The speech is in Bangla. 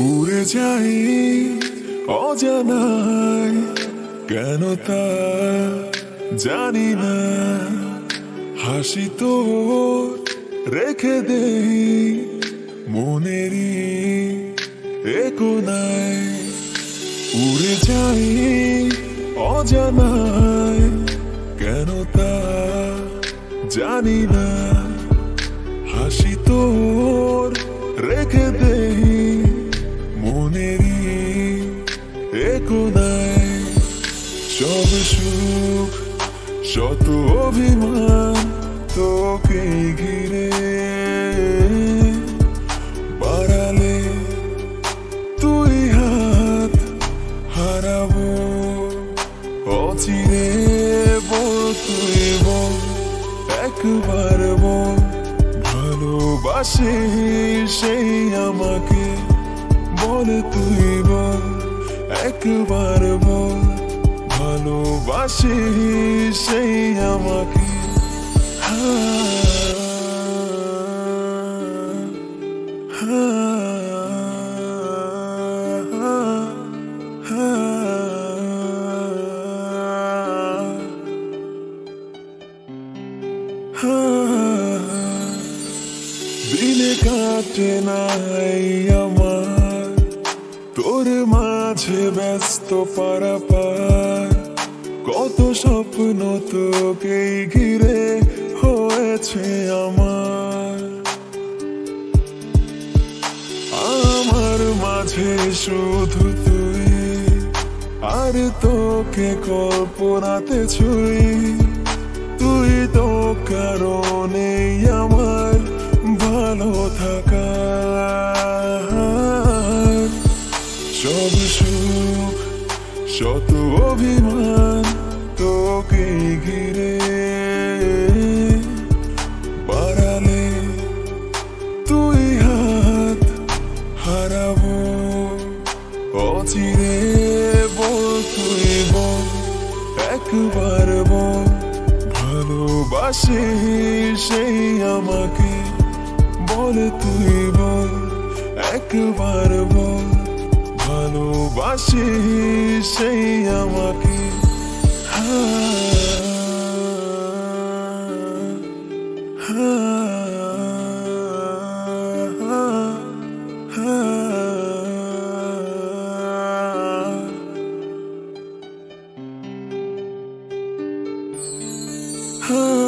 উড়ে যাই অজানায়, কেন তা জানি না। হাসি তো রেখে দেই মনেরই একোনায় উড়ে যাই অজানায়, কেন তা জানি না। হাসি তোর একোনায় সব সুখ, শত অভিমান তোকে ঘিরে। বাড়ালে তুই হাত হারাবো, অচিরে বল তুই বল, একবার বল ভালোবাসে সেই আমাকে, বল তুই বল। একবার বল ভালোবাসে সেই আমাকে। দিনে কাটে নাই আমার। মাঝে ব্যস্ত পারাপার। কত স্বপ্ন তোকে ঘিরে হয়েছে আমার। আমার মাঝে শুধু তুই, আর তোকে কল্পনাতে ছুই। তুই তো কারণে আমার অভিমান তোকে ঘিরে বাড়ালে তুই হাত হারাবো, অচিরে বল তুই বল, একবার বল, ভালোবাসে সেই আমাকে, বল তুই বল, একবার বল, ভালোবাসে সেই আমাকে। Ooh.